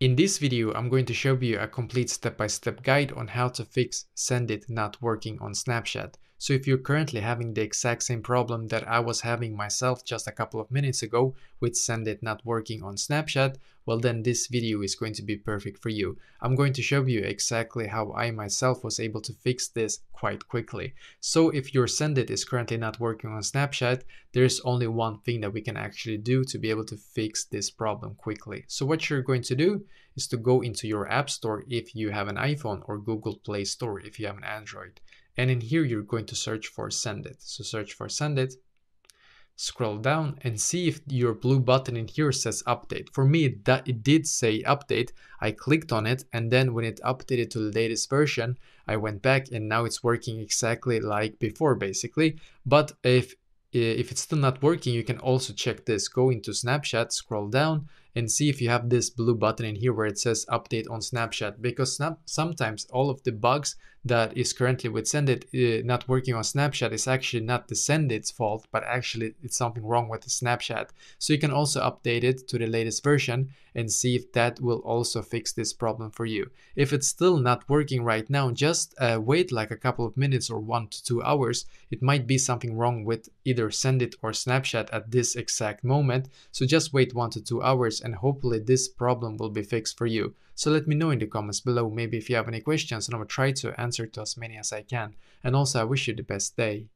In this video, I'm going to show you a complete step-by-step -step guide on how to fix Sendit not working on Snapchat. So if you're currently having the exact same problem that I was having myself just a couple of minutes ago with Sendit not working on Snapchat, well then this video is going to be perfect for you. I'm going to show you exactly how I myself was able to fix this quite quickly. So if your Sendit is currently not working on Snapchat, there's only one thing that we can actually do to be able to fix this problem quickly. So what you're going to do is to go into your app store if you have an iPhone or Google Play Store if you have an Android. And in here, you're going to search for Sendit. So search for Sendit, scroll down and see if your blue button in here says update. For me, that it did say update. I clicked on it and then when it updated to the latest version, I went back and now it's working exactly like before basically. But if if it's still not working, you can also check this. Go into Snapchat, scroll down and see if you have this blue button in here where it says update on Snapchat because snap sometimes all of the bugs that is currently with Sendit uh, not working on Snapchat is actually not the Sendit's fault, but actually it's something wrong with the Snapchat. So you can also update it to the latest version and see if that will also fix this problem for you. If it's still not working right now, just uh, wait like a couple of minutes or one to two hours. It might be something wrong with either Sendit or Snapchat at this exact moment. So just wait one to two hours and hopefully this problem will be fixed for you. So let me know in the comments below maybe if you have any questions and I will try to answer to as many as I can. And also I wish you the best day.